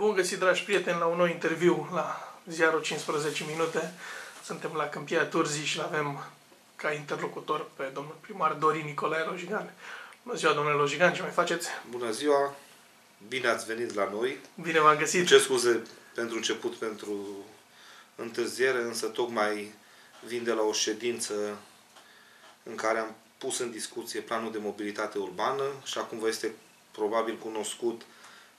Bun găsit, dragi prieteni, la un nou interviu la ziarul 15 minute. Suntem la Câmpia Turzii și l-avem ca interlocutor pe domnul primar Dorin Nicolae Lojigan. Bună ziua, domnule Lojigan, ce mai faceți? Bună ziua, bine ați venit la noi. Bine v-am găsit. Ce scuze pentru început, pentru întârziere, însă tocmai vin de la o ședință în care am pus în discuție planul de mobilitate urbană și acum vă este probabil cunoscut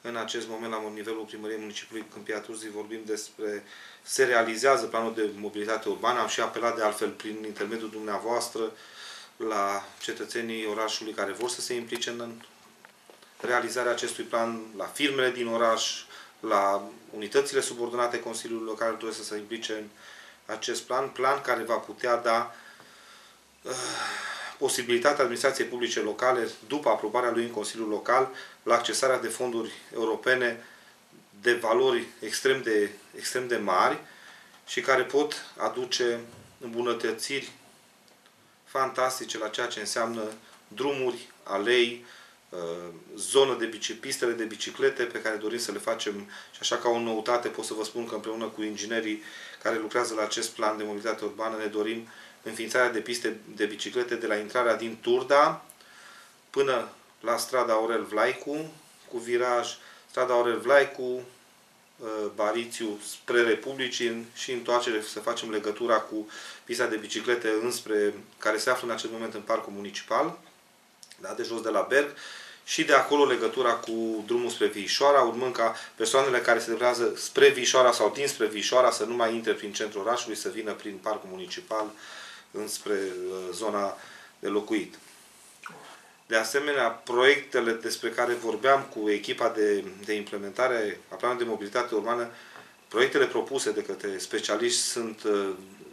în acest moment, la nivelul primăriei municipiului Câmpia Turzii, vorbim despre se realizează planul de mobilitate urbană. Am și apelat de altfel prin intermediul dumneavoastră la cetățenii orașului care vor să se implice în realizarea acestui plan, la firmele din oraș, la unitățile subordonate Consiliului Local care trebuie să se implice în acest plan, plan care va putea da uh, posibilitatea administrației publice locale, după aprobarea lui în Consiliul Local, la accesarea de fonduri europene de valori extrem de, extrem de mari și care pot aduce îmbunătățiri fantastice la ceea ce înseamnă drumuri, alei, uh, zonă de bici, pistele de biciclete pe care dorim să le facem. Și așa ca o noutate pot să vă spun că împreună cu inginerii care lucrează la acest plan de mobilitate urbană ne dorim înființarea de piste de biciclete de la intrarea din Turda până la strada Aurel Vlaicu, cu viraj strada Aurel Vlaicu, uh, Barițiu spre Republicii și întoarcere să facem legătura cu pista de biciclete înspre, care se află în acest moment în parcul municipal, da, de jos de la Berg, și de acolo legătura cu drumul spre Vișoara, urmând ca persoanele care se deplasează spre Vișoara sau dinspre Vișoara să nu mai intre prin centrul orașului, să vină prin parcul municipal înspre uh, zona de locuit. De asemenea, proiectele despre care vorbeam cu echipa de, de implementare a planului de mobilitate urbană, proiectele propuse de către specialiști sunt, uh,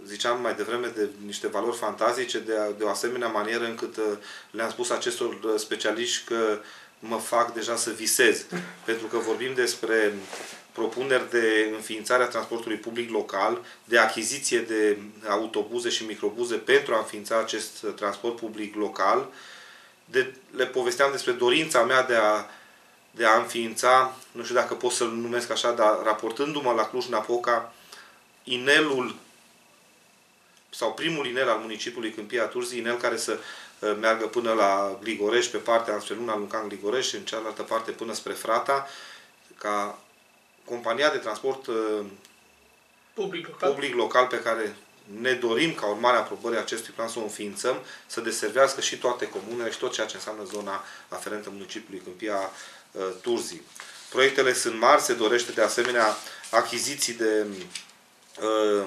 ziceam mai devreme, de niște valori fantazice, de, de o asemenea manieră încât uh, le-am spus acestor specialiști că mă fac deja să visez. Pentru că vorbim despre propuneri de înființare a transportului public local, de achiziție de autobuze și microbuze pentru a înființa acest transport public local. De, le povesteam despre dorința mea de a, de a înființa, nu știu dacă pot să-l numesc așa, dar raportându-mă la Cluj-Napoca, inelul sau primul inel al municipiului Câmpia Turzii, inel care să uh, meargă până la Grigoreș, pe partea spre Luna Luncan Grigoreș și în cealaltă parte până spre Frata, ca compania de transport uh, public local. public local pe care ne dorim ca urmare a aprobării acestui plan să o înființăm, să deservească și toate comunele și tot ceea ce înseamnă zona aferentă municipiului Câmpia uh, Turzii. Proiectele sunt mari, se dorește de asemenea achiziții de uh,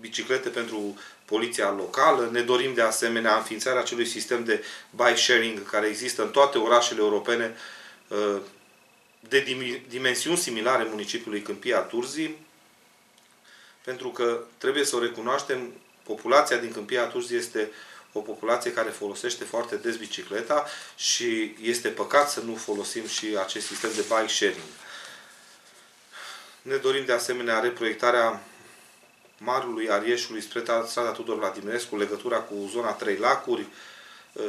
biciclete pentru poliția locală. Ne dorim de asemenea înființarea acelui sistem de bike sharing care există în toate orașele europene uh, de dimensiuni similare municipiului Câmpia Turzii, pentru că trebuie să o recunoaștem, populația din Câmpia Turzii este o populație care folosește foarte des bicicleta și este păcat să nu folosim și acest sistem de bike sharing. Ne dorim de asemenea reproiectarea Marului Arieșului spre strada Tudor Vladimirescu, legătura cu zona Trei Lacuri, Uh,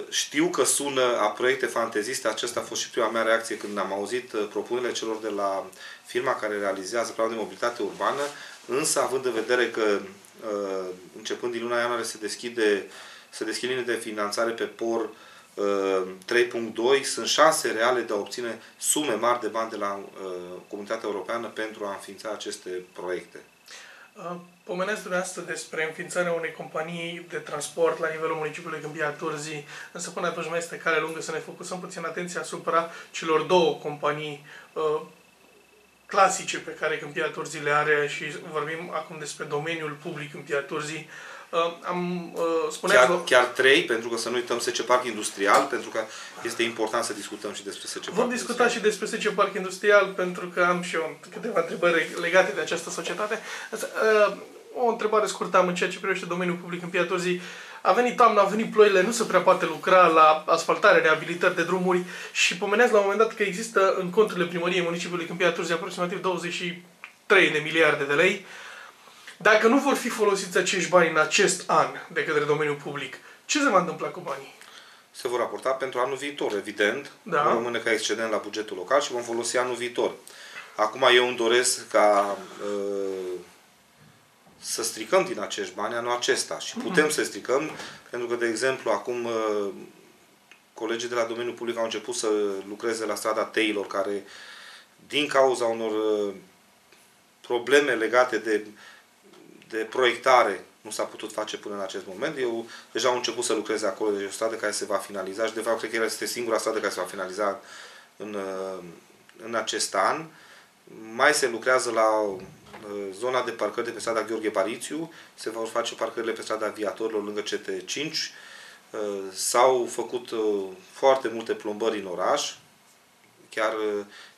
știu că sună a proiecte fanteziste, acesta a fost și prima mea reacție când am auzit uh, propunerile celor de la firma care realizează planul de mobilitate urbană, însă având în vedere că uh, începând din luna ianuarie se deschide, se deschide linie de finanțare pe POR 3.2, sunt șanse reale de a obține sume mari de bani de la Comunitatea Europeană pentru a înființa aceste proiecte. Pomenesc dumneavoastră despre înființarea unei companii de transport la nivelul municipiului Gâmbia Turzii, însă până atunci mai este cale lungă să ne focusăm puțin atenția asupra celor două companii uh, clasice pe care Câmpia Turzii le are și vorbim acum despre domeniul public Câmpia Turzii. Uh, am, uh, spuneam chiar, chiar trei, pentru că să nu uităm SC Parc Industrial, pentru că este important să discutăm și despre SC Parc Vom discuta și despre SC Parc Industrial, pentru că am și eu câteva întrebări legate de această societate. Uh, o întrebare scurtă am în ceea ce privește domeniul public în Piața Zi. A venit toamna, a venit ploile, nu se prea poate lucra la asfaltare, reabilitări de drumuri și pomeneați la un moment dat că există în conturile primăriei municipiului Câmpia Turzii aproximativ 23 de miliarde de lei. Dacă nu vor fi folosiți acești bani în acest an de către domeniul public, ce se va întâmpla cu banii? Se vor raporta pentru anul viitor, evident. Da. Rămâne ca excedent la bugetul local și vom folosi anul viitor. Acum eu îmi doresc ca uh, să stricăm din acești bani anul acesta și putem să stricăm, pentru că, de exemplu, acum uh, colegii de la domeniul public au început să lucreze la strada Taylor, care din cauza unor uh, probleme legate de, de proiectare nu s-a putut face până în acest moment. Eu deja am început să lucrez acolo, de deci o stradă care se va finaliza și de fapt cred că este singura stradă care se va finaliza în, uh, în acest an. Mai se lucrează la uh, zona de parcări de pe strada Gheorghe Barițiu, se vor face parcările pe strada aviatorilor lângă CT5, uh, s-au făcut foarte multe plombări în oraș, chiar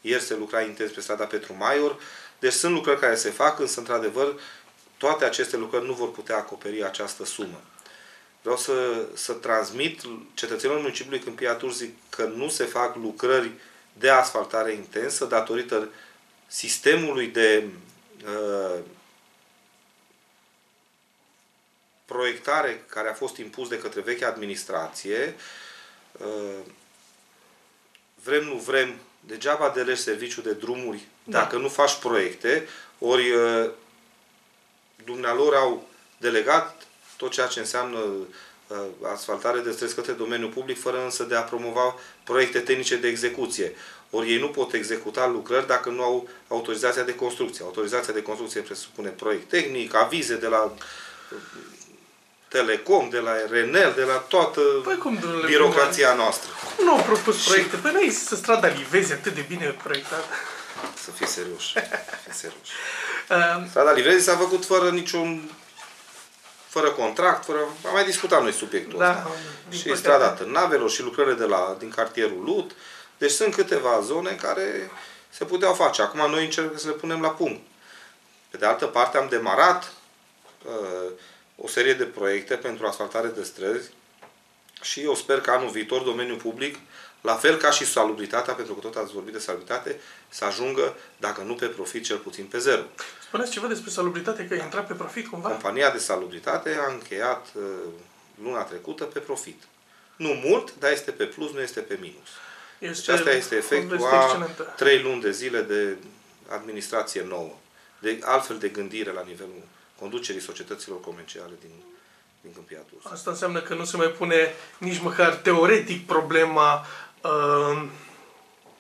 ieri se lucra intens pe strada Petru Maior, deci sunt lucrări care se fac, însă într-adevăr toate aceste lucrări nu vor putea acoperi această sumă. Vreau să, să transmit cetățenilor municipiului Câmpia Turzii că nu se fac lucrări de asfaltare intensă datorită sistemului de uh, proiectare care a fost impus de către vechea administrație. Uh, vrem, nu vrem, degeaba delegi serviciu de drumuri da. dacă nu faci proiecte, ori uh, dumnealor au delegat tot ceea ce înseamnă uh, asfaltare de străzi către domeniul public, fără însă de a promova proiecte tehnice de execuție. Ori ei nu pot executa lucrări dacă nu au autorizația de construcție. Autorizația de construcție presupune proiect tehnic, avize de la uh, Telecom, de la RNL, de la toată păi cum, birocrația noastră. Nu au propus proiecte. Păi nu e să strada Livezi atât de bine proiectată. Să fii serios. Fii serios. Strada Livrezi s-a făcut fără niciun fără contract, fără... Am mai discutat noi subiectul da, ăsta. Și păcate. strada Târnavelor și lucrările de la, din cartierul Lut. Deci sunt câteva zone care se puteau face. Acum noi încercăm să le punem la punct. Pe de altă parte am demarat uh, o serie de proiecte pentru asfaltare de străzi și eu sper că anul viitor domeniul public la fel ca și salubritatea, pentru că tot ați vorbit de salubritate, să ajungă, dacă nu pe profit, cel puțin pe zero. Spuneți ceva despre salubritate, că a intrat pe profit cumva? Compania de salubritate a încheiat uh, luna trecută pe profit. Nu mult, dar este pe plus, nu este pe minus. Este, deci asta este efectul a trei luni de zile de administrație nouă. De altfel de gândire la nivelul conducerii societăților comerciale din, din Câmpia Asta înseamnă că nu se mai pune nici măcar teoretic problema uh,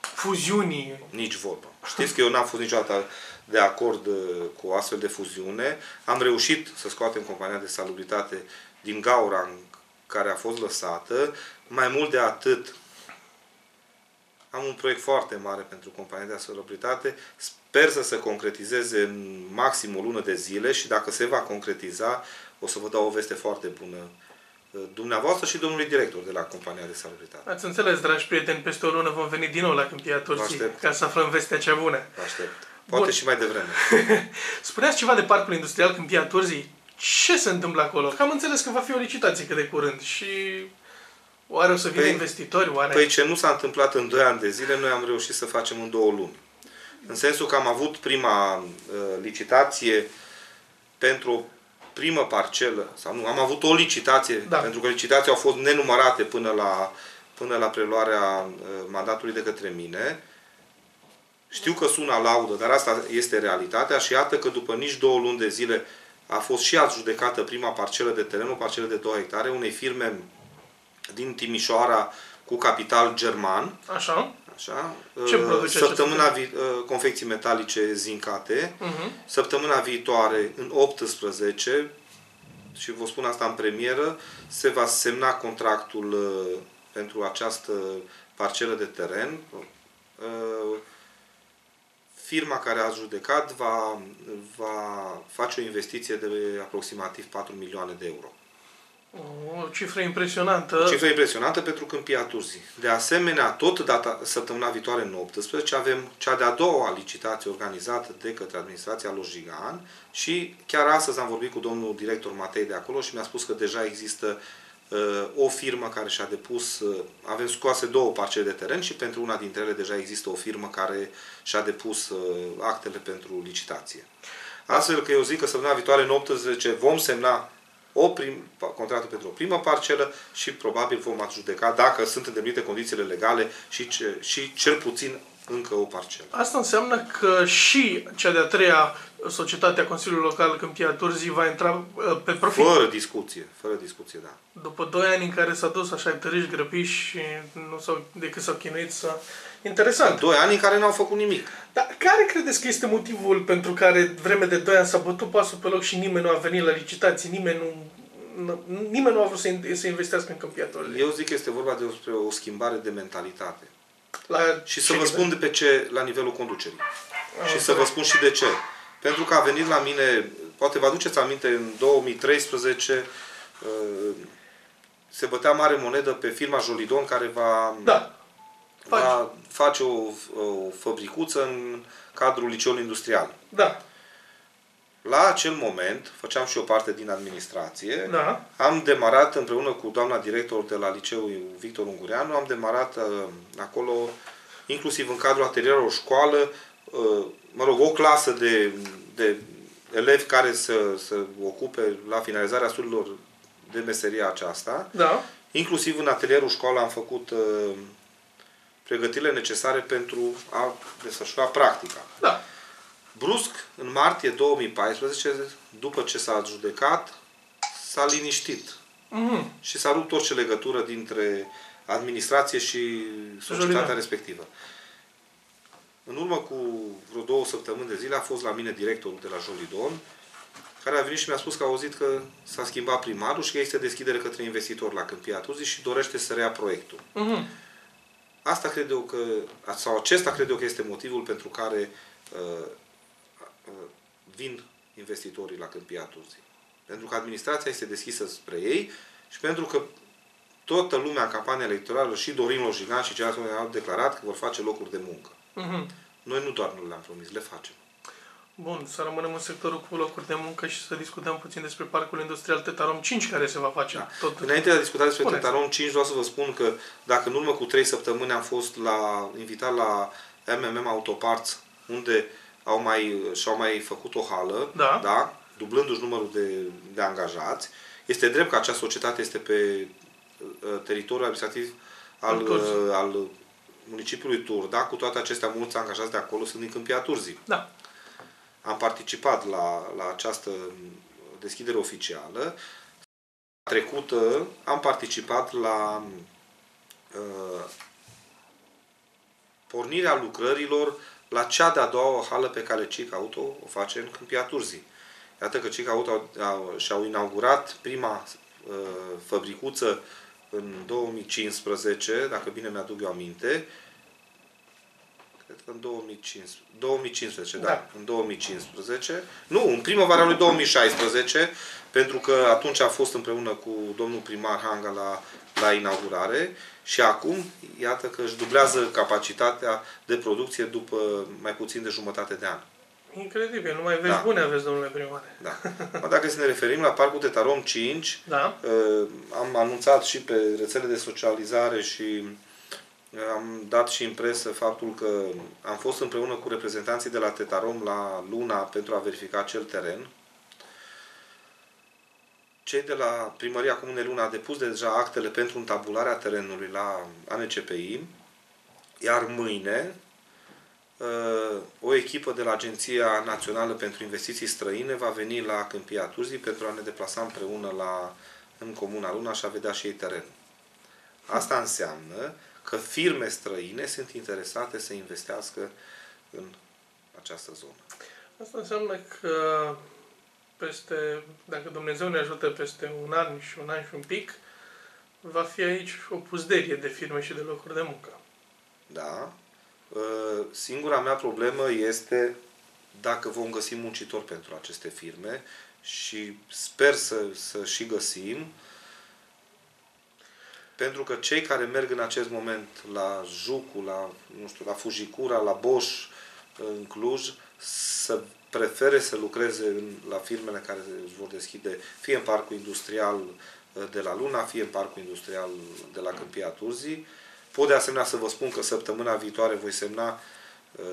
fuziunii. Nici vorba. Știți că eu n-am fost niciodată de acord uh, cu o astfel de fuziune. Am reușit să scoatem compania de salubritate din gaura în care a fost lăsată. Mai mult de atât, am un proiect foarte mare pentru compania de salubritate. Sper să se concretizeze în maxim o lună de zile și dacă se va concretiza, o să vă dau o veste foarte bună dumneavoastră și domnului director de la compania de salubritate. Ați înțeles, dragi prieteni, peste o lună vom veni din nou la Câmpia Turzii ca să aflăm vestea cea bună. Vă aștept. Poate Bun. și mai devreme. Spuneați ceva de parcul industrial Câmpia Turzii. Ce se întâmplă acolo? Că am înțeles că va fi o licitație cât de curând și oare o să vină păi, investitori? Oare... Păi ce nu s-a întâmplat în 2 ani de zile, noi am reușit să facem în două luni. În sensul că am avut prima uh, licitație pentru primă parcelă, sau nu, am avut o licitație, da. pentru că licitații au fost nenumărate până la, până la preluarea uh, mandatului de către mine. Știu că sună laudă, dar asta este realitatea și iată că după nici două luni de zile a fost și adjudecată prima parcelă de teren, o parcelă de 2 hectare, unei firme din Timișoara cu capital german. Așa. Așa. Ce produce Săptămâna vi- uh, confecții metalice zincate. Uh-huh. Săptămâna viitoare, în 18, și vă spun asta în premieră, se va semna contractul uh, pentru această parcelă de teren. Uh, firma care a judecat va, va face o investiție de aproximativ 4 milioane de euro. O cifră impresionantă. O cifră impresionantă pentru Câmpia Turzii. De asemenea, tot data, săptămâna viitoare, în 18, avem cea de-a doua licitație organizată de către administrația Lojigan și chiar astăzi am vorbit cu domnul director Matei de acolo și mi-a spus că deja există uh, o firmă care și-a depus, uh, avem scoase două parcele de teren și pentru una dintre ele deja există o firmă care și-a depus uh, actele pentru licitație. Astfel că eu zic că săptămâna viitoare, în 18, vom semna o prim, contractul pentru o primă parcelă și probabil vom adjudeca dacă sunt îndeplinite condițiile legale și, ce, și cel puțin încă o parcelă. Asta înseamnă că și cea de-a treia societate a Consiliului Local Câmpia Turzii va intra uh, pe profit. Fără discuție, fără discuție, da. După doi ani în care s-a dus așa tăriși, grăpiși și nu s-au, decât s-au chinuit să... Interesant. Doi ani în care n-au făcut nimic. Dar care credeți că este motivul pentru care vreme de 2 ani s-a bătut pasul pe loc și nimeni nu a venit la licitații, nimeni nu, nu nimeni nu a vrut să, in- să investească în câmpiatorile? Eu zic că este vorba despre o schimbare de mentalitate. La Și ce să vă nivel? spun de pe ce la nivelul conducerii. Am și să vă înțeles. spun și de ce. Pentru că a venit la mine, poate vă aduceți aminte, în 2013 uh, se bătea mare monedă pe firma Jolidon care va, Da. Va face o, o fabricuță în cadrul liceului industrial. Da. La acel moment, făceam și o parte din administrație, Da. am demarat împreună cu doamna director de la liceul Victor Ungureanu, am demarat uh, acolo, inclusiv în cadrul atelierului o școală, uh, mă rog, o clasă de, de elevi care să se ocupe la finalizarea studiilor de meseria aceasta. Da. Inclusiv în atelierul școală am făcut uh, pregătirile necesare pentru a desfășura practica. Da. Brusc, în martie 2014, după ce s-a judecat, s-a liniștit Mhm. și s-a rupt orice legătură dintre administrație și societatea Jolidon. respectivă. În urmă cu vreo două săptămâni de zile a fost la mine directorul de la Jolidon, care a venit și mi-a spus că a auzit că s-a schimbat primarul și că este deschidere către investitori la Câmpia Turzii și dorește să rea proiectul. Mhm. Asta cred eu că, sau acesta cred eu că este motivul pentru care uh, uh, vin investitorii la Câmpia Turzii. Pentru că administrația este deschisă spre ei și pentru că toată lumea în campania electorală și Dorin Lojigan și ceilalți oameni au declarat că vor face locuri de muncă. Mhm. Noi nu doar nu le-am promis, le facem. Bun, să rămânem în sectorul cu locuri de muncă și să discutăm puțin despre parcul industrial Tetarom 5 care se va face Da. tot. Înainte de a discuta despre Spuneți. Tetaron 5, vreau să vă spun că dacă în urmă cu 3 săptămâni am fost la, invitat la MMM Autoparts, unde au mai, și-au mai făcut o hală, Da. da dublându-și numărul de, de angajați, este drept că această societate este pe uh, teritoriul administrativ al, Al Turzii. uh, al municipiului Turda, cu toate acestea mulți angajați de acolo sunt din Câmpia Turzii. Da. Am participat la, la această deschidere oficială. Trecută am participat la uh, pornirea lucrărilor la cea de-a doua hală pe care Cic Auto o face în Câmpia Turzii. Iată că Cic Auto au, au, și-au inaugurat prima uh, fabricuță în 2015, dacă bine mi-aduc eu aminte, cred că în 2015, 2015 da. Da. da, în 2015, nu, în primăvara lui 2016, pentru că atunci a fost împreună cu domnul primar Hanga la, la inaugurare și acum, iată că își dublează capacitatea de producție după mai puțin de jumătate de an. Incredibil, numai vești Da. bune aveți, domnule primare. Da. Mă, Dacă să ne referim la Parcul Tetarom 5, Da? Uh, am anunțat și pe rețele de socializare și uh, am dat și în presă faptul că am fost împreună cu reprezentanții de la Tetarom la Luna pentru a verifica acel teren. Cei de la Primăria Comunei Luna au depus deja actele pentru întabularea terenului la ANCPI, iar mâine uh, o echipă de la Agenția Națională pentru Investiții Străine va veni la Câmpia Turzii pentru a ne deplasa împreună la, în Comuna Luna și a vedea și ei terenul. Asta înseamnă că firme străine sunt interesate să investească în această zonă. Asta înseamnă că peste, dacă Dumnezeu ne ajută peste un an și un an și un pic, va fi aici o puzderie de firme și de locuri de muncă. Da? Uh, Singura mea problemă este dacă vom găsi muncitori pentru aceste firme și sper să, să și găsim pentru că cei care merg în acest moment la Jucu, la, nu știu, la Fujicura, la Bosch, în Cluj, să prefere să lucreze în, la firmele care își vor deschide fie în parcul industrial uh, de la Luna, fie în parcul industrial de la Câmpia Turzii. Pot de asemenea să vă spun că săptămâna viitoare voi semna uh,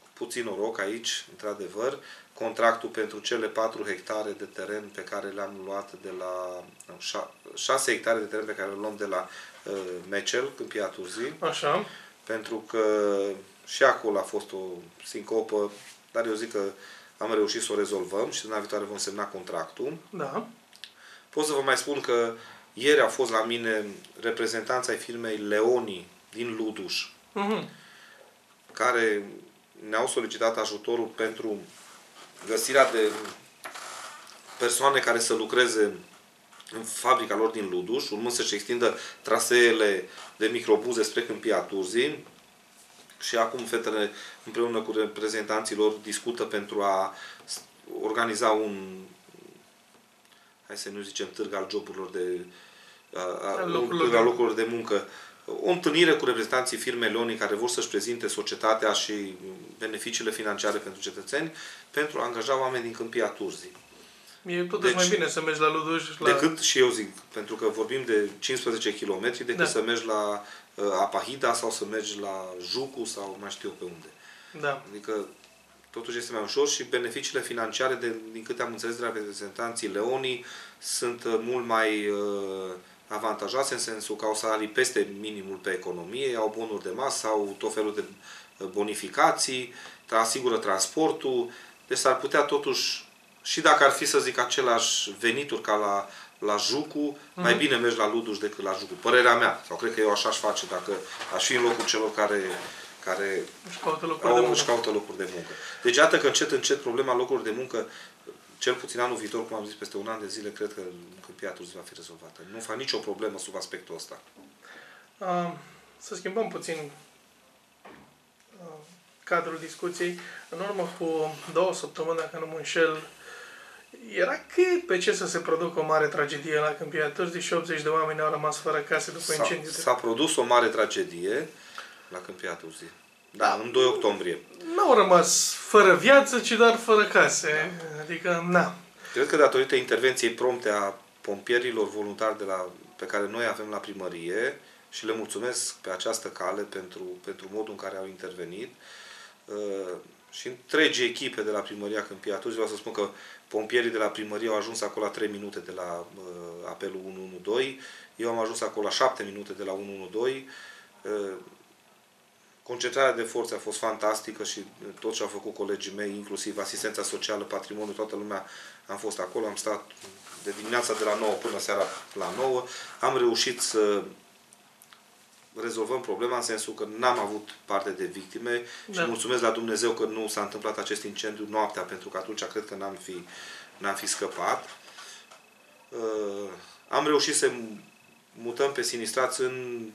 cu puțin noroc aici, într-adevăr, contractul pentru cele 4 hectare de teren pe care le-am luat de la 6 hectare de teren pe care le luăm de la uh, Mecel, Câmpia Turzii, Așa. pentru că și acolo a fost o sincopă, dar eu zic că am reușit să o rezolvăm și în viitoare vom semna contractul. Da. Pot să vă mai spun că ieri a fost la mine reprezentanța ai firmei Leoni din Luduș, Mhm. care ne-au solicitat ajutorul pentru găsirea de persoane care să lucreze în fabrica lor din Luduș, urmând să-și extindă traseele de microbuze spre Câmpia Turzii. Și acum fetele împreună cu reprezentanții lor discută pentru a s- organiza un, hai să nu zicem, târg al joburilor de a, a, Al un locurilor târg de al muncă. locurilor de muncă. O întâlnire cu reprezentanții firmei Leoni care vor să-și prezinte societatea și beneficiile financiare pentru cetățeni pentru a angaja oameni din Câmpia Turzii. E totuși Deci- mai bine să mergi la Luduș. La... Decât, și eu zic, pentru că vorbim de 15 km, decât Da. să mergi la uh, Apahida sau să mergi la Jucu sau mai știu eu pe unde. Da. Adică totuși este mai ușor și beneficiile financiare, de, din câte am înțeles de la reprezentanții Leonii, sunt uh, mult mai uh, avantajoase în sensul că au salarii peste minimul pe economie, au bonuri de masă, au tot felul de uh, bonificații, tra- asigură transportul, deci s-ar putea totuși, și dacă ar fi să zic același venituri ca la, la Jucu, mm-hmm. mai bine mergi la Luduș decât la Jucu. Părerea mea, sau cred că eu așa aș face dacă aș fi în locul celor care, care Își caută locuri de au, muncă. își caută locuri de muncă. Deci iată că încet, încet problema locurilor de muncă, cel puțin anul viitor, cum am zis, peste un an de zile, cred că Câmpia Turzii va fi rezolvată. Nu fac nicio problemă sub aspectul ăsta. Uh, să schimbăm puțin uh, cadrul discuției. În urmă cu două săptămâni, dacă nu mă înșel, era cât pe ce să se producă o mare tragedie la Câmpia Târzii și 80 de oameni au rămas fără case după S-a, incendiu. s-a produs o mare tragedie la Câmpia Turzii. Da, în 2 octombrie. Nu au rămas fără viață, ci doar fără case. Adică, na. Cred că datorită intervenției prompte a pompierilor voluntari de la, pe care noi avem la primărie și le mulțumesc pe această cale pentru, pentru modul în care au intervenit uh, și întregi echipe de la primăria Câmpia. Turzii, vreau să spun că pompierii de la primărie au ajuns acolo la 3 minute de la uh, apelul 112, eu am ajuns acolo la 7 minute de la 112, uh, Concentrarea de forțe a fost fantastică și tot ce au făcut colegii mei, inclusiv asistența socială, patrimoniu, toată lumea am fost acolo, am stat de dimineața de la 9 până seara la 9. Am reușit să rezolvăm problema în sensul că n-am avut parte de victime Da. și mulțumesc la Dumnezeu că nu s-a întâmplat acest incendiu noaptea, pentru că atunci cred că n-am fi, n-am fi scăpat. Uh, am reușit să mutăm pe sinistrați în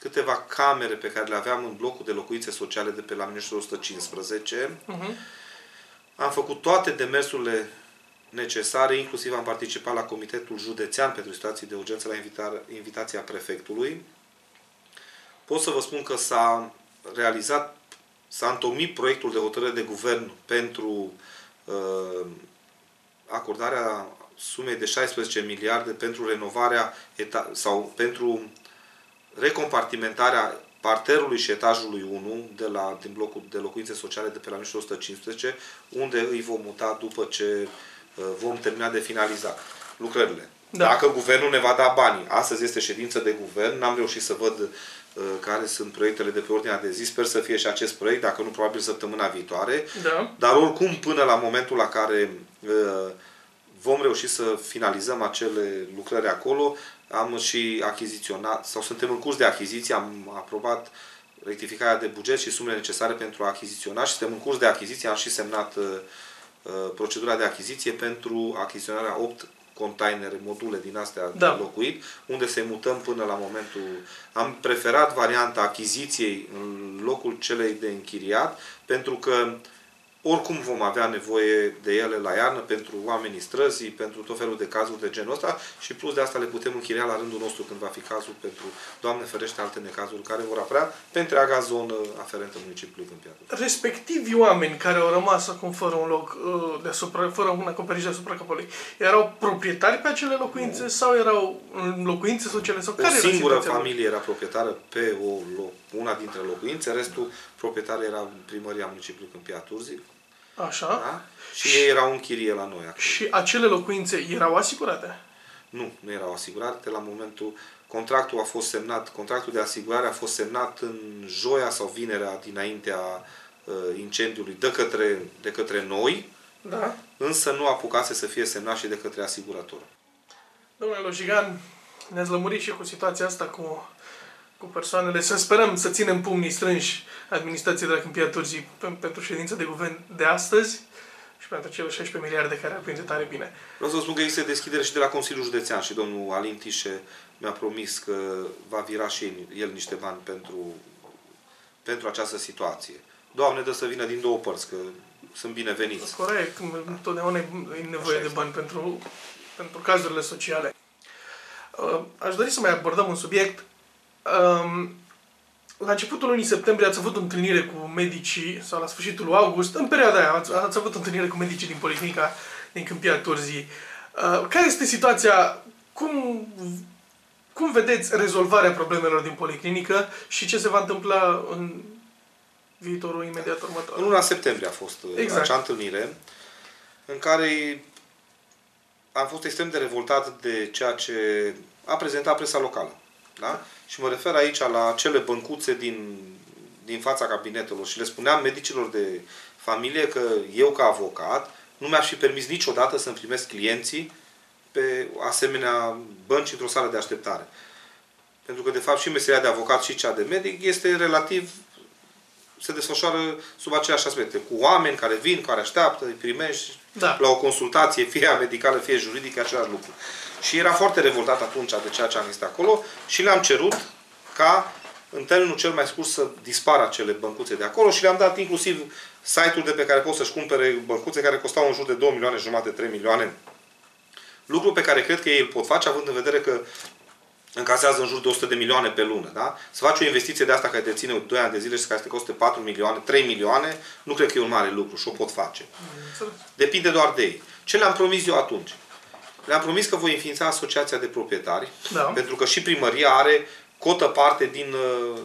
câteva camere pe care le aveam în blocul de locuințe sociale de pe la Minești 115. Uh-huh. Am făcut toate demersurile necesare, inclusiv am participat la Comitetul Județean pentru situații de urgență la invitare, invitația prefectului. Pot să vă spun că s-a realizat, s-a întocmit proiectul de hotărâre de guvern pentru uh, acordarea sumei de 16 miliarde pentru renovarea eta- sau pentru recompartimentarea parterului și etajului 1 de la, din blocul de locuințe sociale de pe la Mișul 115, unde îi vom muta după ce uh, vom termina de finalizat lucrările. Da. Da. Dacă guvernul ne va da banii, astăzi este ședință de guvern, n-am reușit să văd uh, care sunt proiectele de pe ordinea de zi, sper să fie și acest proiect, dacă nu probabil săptămâna viitoare. Da. Dar oricum, până la momentul la care uh, vom reuși să finalizăm acele lucrări acolo, am și achiziționat, sau suntem în curs de achiziție, am aprobat rectificarea de buget și sumele necesare pentru a achiziționa și suntem în curs de achiziție, am și semnat uh, uh, procedura de achiziție pentru achiziționarea 8 containere, module din astea Da. de locuit, unde să mutăm până la momentul... Am preferat varianta achiziției în locul celei de închiriat, pentru că oricum vom avea nevoie de ele la iarnă pentru oamenii străzii, pentru tot felul de cazuri de genul ăsta și plus de asta le putem închiria la rândul nostru când va fi cazul pentru, Doamne ferește, alte necazuri care vor apărea pe întreaga zonă aferentă municipiului Câmpia Turzii. Respectivi oameni care au rămas acum fără un loc uh, deasupra, fără un acoperiș deasupra capului, erau proprietari pe acele locuințe sau erau în locuințe sociale sau O care era singură situația lor? familie era proprietară pe o, lo- una dintre locuințe, restul proprietar era primăria municipiului Câmpia Turzii. Așa. Da? Și ei erau în chirie la noi acolo. Și acele locuințe erau asigurate? Nu, nu erau asigurate la momentul... Contractul a fost semnat, contractul de asigurare a fost semnat în joia sau vinerea dinaintea uh, incendiului de către, de către noi, Da. însă nu apucase să fie semnat și de către asigurator. Domnule Lojigan, ne-ați lămurit și cu situația asta cu, cu persoanele. Să sperăm să ținem pumnii strânși administrației de la Câmpia Turzii pe- pentru ședința de guvern de astăzi și pentru cele 16 miliarde care ar prinde tare bine. Vreau să vă spun că există deschidere și de la Consiliul Județean și domnul Alin Tișe mi-a promis că va vira și el niște bani pentru, pentru această situație. Doamne, dă să vină din două părți, că sunt bineveniți. Corect, întotdeauna e nevoie Așa de este. bani pentru, pentru cazurile sociale. Uh, Aș dori să mai abordăm un subiect. Um, La începutul lunii septembrie ați avut o întâlnire cu medicii, sau la sfârșitul lui august, în perioada aia ați, ați avut o întâlnire cu medicii din Policlinica din Câmpia Turzii. Uh, Care este situația? Cum, cum vedeți rezolvarea problemelor din Policlinică și ce se va întâmpla în viitorul imediat următor? În luna septembrie a fost Exact. exact. acea întâlnire în care am fost extrem de revoltat de ceea ce a prezentat presa locală. Da? Și mă refer aici la cele băncuțe din, din fața cabinetelor și le spuneam medicilor de familie că eu ca avocat nu mi-aș fi permis niciodată să-mi primesc clienții pe asemenea bănci într-o sală de așteptare. Pentru că, de fapt, și meseria de avocat și cea de medic este relativ se desfășoară sub aceleași aspecte. Cu oameni care vin, care așteaptă, îi primești Da. la o consultație, fie ea medicală, fie juridică, e același lucru. Și era foarte revoltat atunci de ceea ce am găsit acolo și le-am cerut ca în termenul cel mai scurt să dispară acele băncuțe de acolo și le-am dat inclusiv site-uri de pe care pot să-și cumpere băncuțe care costau în jur de 2 milioane jumate, 3 milioane. Lucru pe care cred că ei îl pot face, având în vedere că încasează în jur de 100 de milioane pe lună. Da? Să faci o investiție de asta care te ține 2 ani de zile și care te costă 4 milioane, 3 milioane, nu cred că e un mare lucru și o pot face. Înțeles. Depinde doar de ei. Ce le-am promis eu atunci? Le-am promis că voi înființa asociația de proprietari, Da. pentru că și primăria are cotă parte din, uh,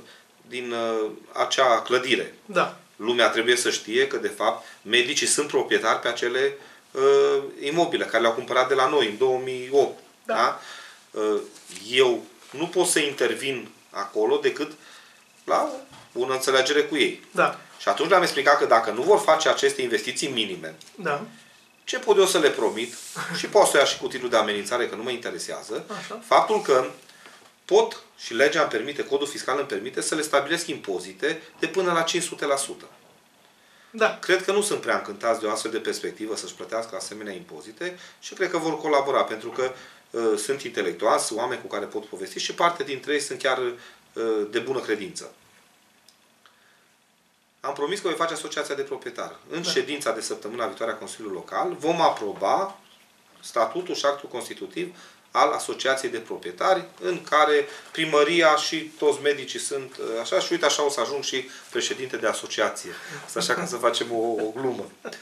din uh, acea clădire. Da. Lumea trebuie să știe că, de fapt, medicii sunt proprietari pe acele uh, imobile care le-au cumpărat de la noi în 2008. Da. Da? Uh, eu nu pot să intervin acolo decât la o înțelegere cu ei. Da. Și atunci le-am explicat că dacă nu vor face aceste investiții minime, Da. Ce pot eu să le promit, și pot să o ia și cu titlul de amenințare, că nu mă interesează, Așa. faptul că pot, și legea îmi permite, codul fiscal îmi permite, să le stabilesc impozite de până la 500%. Da. Cred că nu sunt prea încântați de o astfel de perspectivă să-și plătească asemenea impozite și cred că vor colabora, pentru că uh, sunt intelectuali, sunt oameni cu care pot povesti și parte dintre ei sunt chiar uh, de bună credință. Am promis că voi face asociația de proprietari. În Da. ședința de săptămâna viitoare a Consiliului Local vom aproba statutul și actul constitutiv al Asociației de Proprietari, în care primăria și toți medicii sunt uh, așa și uite așa o să ajung și președinte de asociație. Asta așa ca să facem o, o glumă. Uh,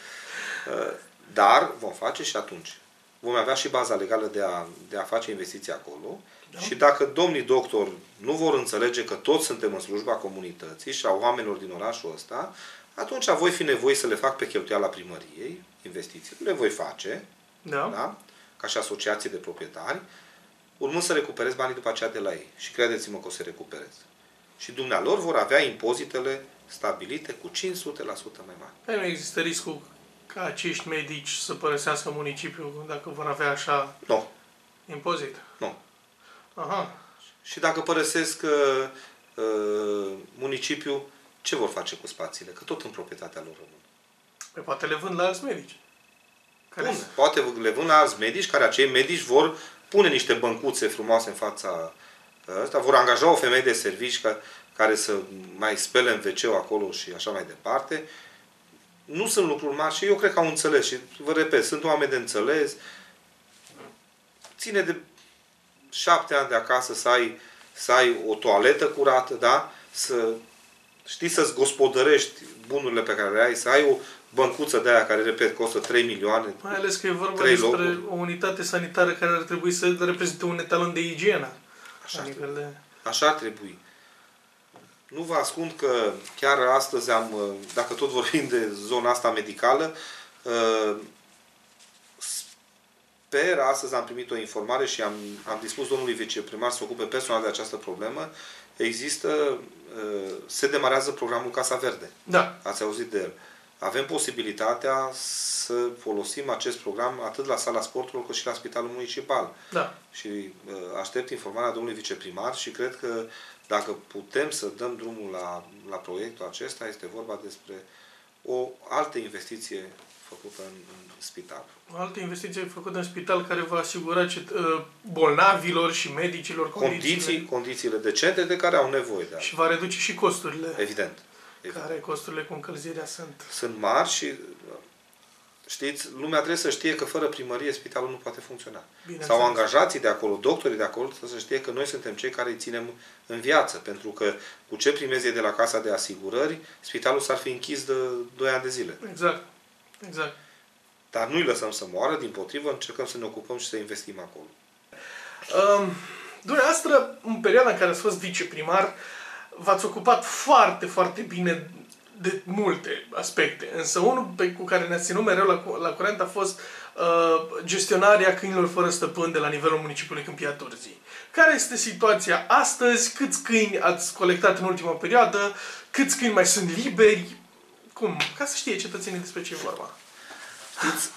Dar vom face și atunci. Vom avea și baza legală de a, de a face investiții acolo Da. și dacă domnii doctori nu vor înțelege că toți suntem în slujba comunității și a oamenilor din orașul ăsta, atunci voi fi nevoie să le fac pe cheltuiala primăriei, investiții. Le voi face, Da. da? ca și asociație de proprietari, urmând să recuperez banii după aceea de la ei. Și credeți-mă că o să recuperez. Și dumnealor vor avea impozitele stabilite cu 500% mai mari. Păi nu există riscul ca acești medici să părăsească municipiul dacă vor avea așa Nu, impozit. nu. Aha. Și dacă părăsesc uh, uh, municipiul, ce vor face cu spațiile? Că tot în proprietatea lor rămân. Păi poate le vând la alți medici. Care Bun, poate le vând la alți medici, care acei medici vor pune niște băncuțe frumoase în fața ăsta, vor angaja o femeie de servici ca, care să mai spele în wc acolo și așa mai departe. Nu sunt lucruri mari și eu cred că au înțeles și vă repet, sunt oameni de înțeles. Ține de șapte ani de acasă să ai, să ai o toaletă curată, da? Să știi să-ți gospodărești bunurile pe care le ai, să ai o băncuță de aia care, repet, costă 3 milioane. Mai ales că e vorba Trei despre locuri. o unitate sanitară care ar trebui să reprezinte un etalon de igienă. Așa la ar nivel de... Așa ar trebui. Nu vă ascund că chiar astăzi am, uh, dacă tot vorbim de zona asta medicală, uh, s- sper, astăzi am primit o informare și am, am dispus domnului viceprimar să ocupe personal de această problemă. Există, uh, se demarează programul Casa Verde. Da. Ați auzit de el. Avem posibilitatea să folosim acest program atât la sala sporturilor cât și la spitalul municipal. Da. Și uh, aștept informarea domnului viceprimar și cred că dacă putem să dăm drumul la, la proiectul acesta, este vorba despre o altă investiție făcută în, în spital. O altă investiție făcută în spital care va asigura cet- uh, bolnavilor și medicilor Condiții, condițiile condițiile decente de care au nevoie de și va reduce și costurile, Evident. Evident. care costurile cu încălzirea sunt. Sunt mari și știți, lumea trebuie să știe că fără primărie spitalul nu poate funcționa. Bineînțeles. Sau angajații de acolo, doctorii de acolo, trebuie să știe că noi suntem cei care îi ținem în viață. Pentru că cu ce primezi ei de la Casa de Asigurări, spitalul s-ar fi închis de 2 ani de zile. Exact. Exact. Dar nu-i lăsăm să moară, din potrivă, încercăm să ne ocupăm și să investim acolo. Um, dumneavoastră, în perioada în care ați fost viceprimar, v-ați ocupat foarte, foarte bine de multe aspecte. Însă unul pe, cu care ne-ați ținut mereu la, cu- la curent a fost uh, gestionarea câinilor fără stăpân de la nivelul municipiului Câmpia Turzii. Care este situația astăzi? Câți câini ați colectat în ultima perioadă? Câți câini mai sunt liberi? Cum? Ca să știe cetățenii despre ce e vorba. Știți,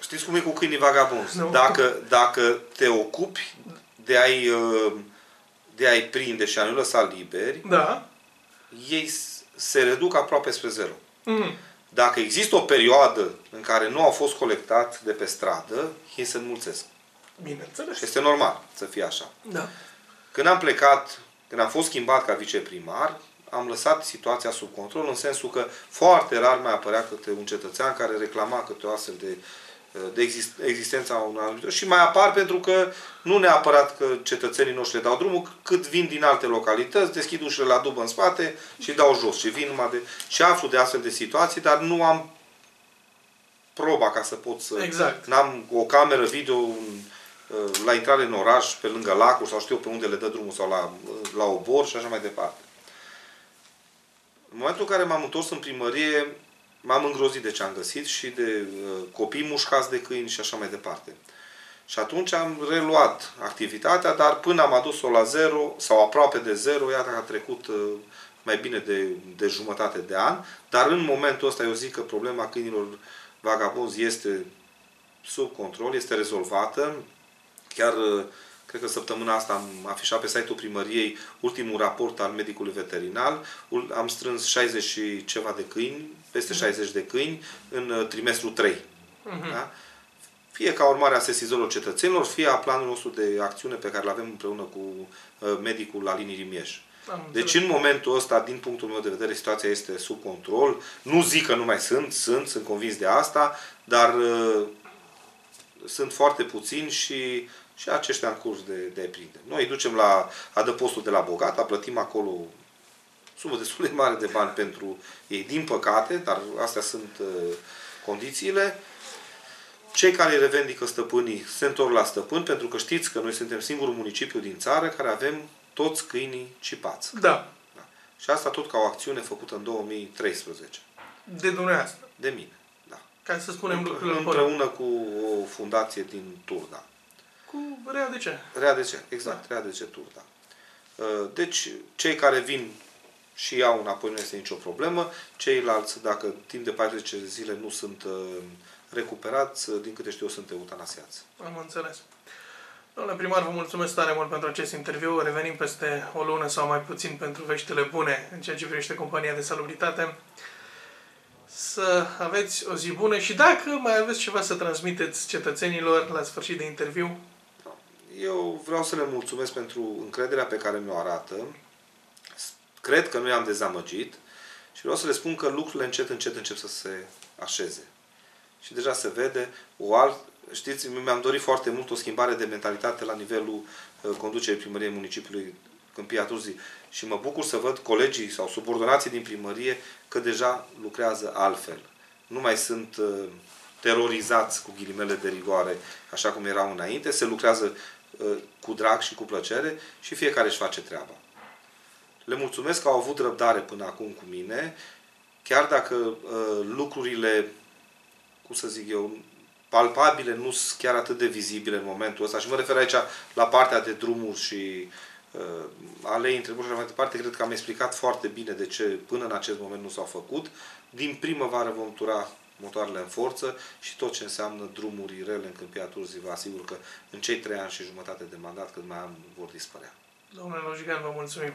știți cum e cu câinii vagabonzi? Nu. Dacă, dacă te ocupi de a-i, uh, de a-i prinde și a nu lăsa liberi, Da? ei s- se reduc aproape spre zero. Mm. Dacă există o perioadă în care nu au fost colectați de pe stradă, ei se înmulțesc. Bineînțeles. Și este normal să fie așa. Da. Când am plecat, când am fost schimbat ca viceprimar, am lăsat situația sub control, în sensul că foarte rar mai apărea câte un cetățean care reclama câte o astfel de, de exist, existența unui anumit și mai apar pentru că nu neapărat că cetățenii noștri le dau drumul, cât vin din alte localități, deschid ușile la dubă în spate și dau jos și vin numai de... și aflu de astfel de situații, dar nu am proba ca să pot să... Exact. N-am o cameră video un, uh, la intrare în oraș, pe lângă lacuri sau știu eu pe unde le dă drumul sau la, uh, la obor și așa mai departe. În momentul în care m-am întors în primărie, m-am îngrozit de ce am găsit și de uh, copii mușcați de câini și așa mai departe. Și atunci am reluat activitatea, dar până am adus-o la zero sau aproape de zero, iată că a trecut uh, mai bine de, de jumătate de an, dar în momentul ăsta eu zic că problema câinilor vagabonzi este sub control, este rezolvată. Chiar uh, cred că săptămâna asta am afișat pe site-ul primăriei ultimul raport al medicului veterinar. Ul- Am strâns 60 și ceva de câini, peste 60 de câini, în uh, trimestrul 3. Mhm. Da? Fie ca urmare a sesizărilor cetățenilor, fie a planului nostru de acțiune pe care îl avem împreună cu uh, medicul la linii Rimieș. Am Deci înțeles. în momentul ăsta, din punctul meu de vedere, situația este sub control. Nu zic că nu mai sunt, sunt, sunt convins de asta, dar uh, sunt foarte puțini și, și aceștia în curs de, de a prinde. Noi îi ducem la adăpostul de la Bogata, plătim acolo sumă destul de mare de bani pentru ei, din păcate, dar astea sunt uh, condițiile. Cei care îi revendică stăpânii se întorc la stăpân, pentru că știți că noi suntem singurul municipiu din țară care avem toți câinii cipați. Da. Da. Și asta tot ca o acțiune făcută în 2013. De dumneavoastră. De mine. Da. Ca să spunem lucrurile în corect. Împreună cu o fundație din Turda. Cu rea de ce? RADC, exact, RADC Turda. Uh, Deci, cei care vin și iau înapoi nu este nicio problemă. Ceilalți, dacă timp de 14 zile nu sunt uh, recuperați, uh, din câte știu eu, sunt eutanasiați. Am înțeles. Domnule primar, vă mulțumesc tare mult pentru acest interviu. Revenim peste o lună sau mai puțin pentru veștile bune în ceea ce privește compania de salubritate. Să aveți o zi bună și dacă mai aveți ceva să transmiteți cetățenilor la sfârșit de interviu, Eu vreau să le mulțumesc pentru încrederea pe care mi-o arată. Cred că nu i-am dezamăgit și vreau să le spun că lucrurile încet, încet încep să se așeze. Și deja se vede o alt... Știți, mi-am dorit foarte mult o schimbare de mentalitate la nivelul uh, conducerii primăriei municipiului Câmpia Turzii și mă bucur să văd colegii sau subordonații din primărie că deja lucrează altfel. Nu mai sunt uh, terorizați cu ghilimele de rigoare așa cum erau înainte, se lucrează uh, cu drag și cu plăcere și fiecare își face treaba. Le mulțumesc că au avut răbdare până acum cu mine, chiar dacă uh, lucrurile, cum să zic eu, palpabile, nu sunt chiar atât de vizibile în momentul ăsta. Și mă refer aici la partea de drumuri și uh, alei întrebări și mai departe. Cred că am explicat foarte bine de ce până în acest moment nu s-au făcut. Din primăvară vom tura motoarele în forță și tot ce înseamnă drumuri rele în Câmpia Turzii, vă asigur că în cei trei ani și jumătate de mandat, cât mai am, vor dispărea. Domnule Lojigan, vă mulțumim.